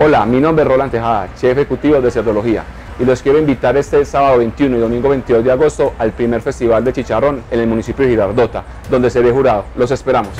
Hola, mi nombre es Roland Tejada, chef ejecutivo de Cerdología, y los quiero invitar este sábado 21 y domingo 22 de agosto al primer festival de chicharrón en el municipio de Girardota, donde seré jurado. Los esperamos.